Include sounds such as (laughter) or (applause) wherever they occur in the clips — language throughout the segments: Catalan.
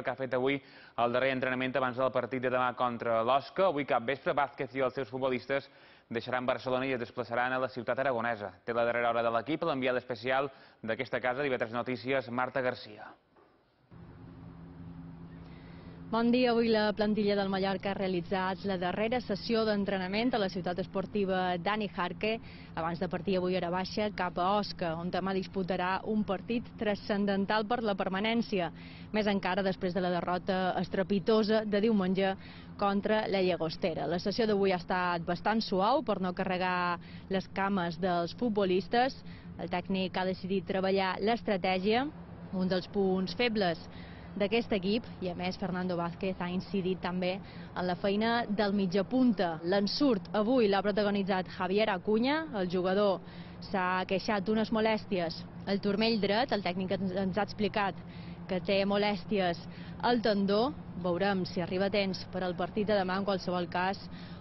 que ha fet avui el darrer entrenament abans del partit de demà contra l'Osca. Avui cap vespre, Vázquez i els seus futbolistes deixaran Barcelona i es desplaçaran a la ciutat aragonesa. Té la darrera hora de l'equip l'enviada especial d'aquesta casa d'IV3 Notícies, Marta Garcia. Bon dia. Avui la plantilla del Mallorca ha realitzat la darrera sessió d'entrenament a la ciutat esportiva Dani Jarque abans de partir avui a baixa cap a Osca, on demà disputarà un partit transcendental per la permanència. Més encara després de la derrota estrepitosa de diumenge contra la Llagostera. La sessió d'avui ha estat bastant suau per no carregar les cames dels futbolistes. El tècnic ha decidit treballar l'estratègia, un dels punts febles d'aquest equip i a més Fernando Vázquez ha incidit també en la feina del mitjapunta. L'ensurt avui l'ha protagonitzat Javier Acuña, el jugador s'ha queixat d'unes molèsties al turmell dret, el tècnic ens ha explicat que té molèsties al tendó, veurem si arriba temps per al partit de demà, en qualsevol cas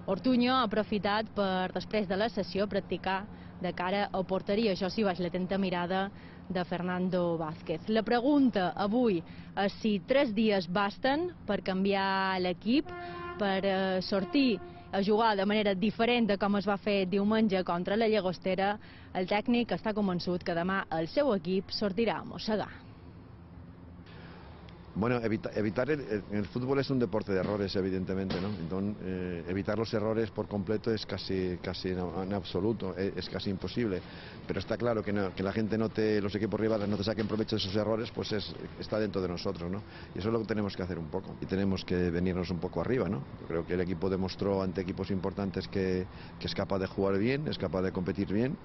Ortuño ha aprofitat per, després de la sessió, practicar de cara a porteria. Això sí, baix l'atenta mirada de Fernando Vázquez. La pregunta avui és si tres dies basten per canviar l'equip, per eh, sortir a jugar de manera diferent de com es va fer diumenge contra la Llagostera, el tècnic està convençut que demà el seu equip sortirà a mossegar. Bueno, evita, evitar el, el, fútbol es un deporte de errores, evidentemente, ¿no? Entonces, eh, evitar los errores por completo es casi, casi en, absoluto, es, es, casi imposible. Pero está claro que, no, que la gente no te, los equipos rivales no te saquen provecho de esos errores, pues es, está dentro de nosotros, ¿no? Y eso es lo que tenemos que hacer un poco. Y tenemos que venirnos un poco arriba, ¿no? Yo creo que el equipo demostró ante equipos importantes que es capaz de jugar bien, es capaz de competir bien.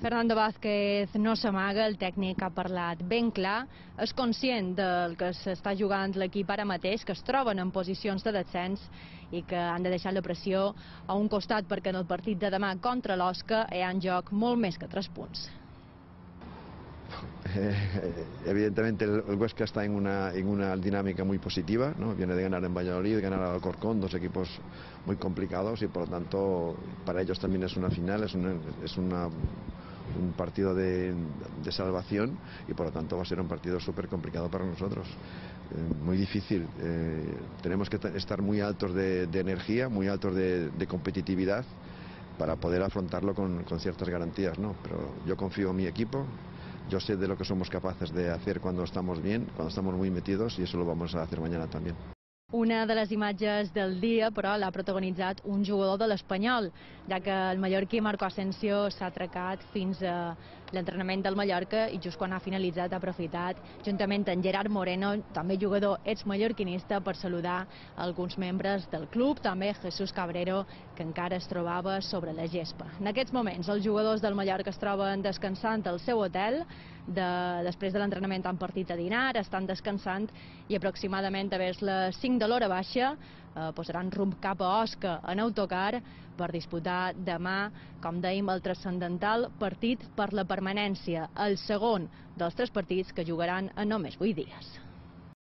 Fernando Vázquez no s'amaga, el tècnic ha parlat ben clar, és conscient del que s'està jugant l'equip ara mateix, que es troben en posicions de descens i que han de deixar la pressió a un costat perquè en el partit de demà contra l'Osca hi ha en joc molt més que 3 punts. (laughs) Eh, evidentemente el, Huesca está en una, en una dinámica muy positiva, ¿no? viene de ganar en Valladolid, de ganar al Alcorcón, dos equipos muy complicados y por lo tanto para ellos también es una final, es una, es una un partido de, de, salvación y por lo tanto va a ser un partido súper complicado para nosotros. Eh, muy difícil. Eh, tenemos que estar muy altos de, de energía, muy altos de, de, competitividad para poder afrontarlo con, con ciertas garantías. ¿no? Pero yo confío en mi equipo. Yo sé de lo que somos capaces de hacer cuando estamos bien, cuando estamos muy metidos y eso lo vamos a hacer mañana también. Una de les imatges del dia, però, l'ha protagonitzat un jugador de l'Espanyol, ja que el mallorquí Marco Asensio s'ha atracat fins a l'entrenament del Mallorca i just quan ha finalitzat ha aprofitat, juntament amb Gerard Moreno, també jugador ex-mallorquinista, per saludar alguns membres del club, també Jesús Cabrero, que encara es trobava sobre la gespa. En aquests moments, els jugadors del Mallorca es troben descansant al seu hotel, de, després de l'entrenament han partit a dinar, estan descansant i aproximadament a les 5 de l'hora baixa eh, posaran rumb cap a Osca en autocar per disputar demà, com dèiem, el transcendental partit per la permanència, el segon dels tres partits que jugaran en només 8 dies.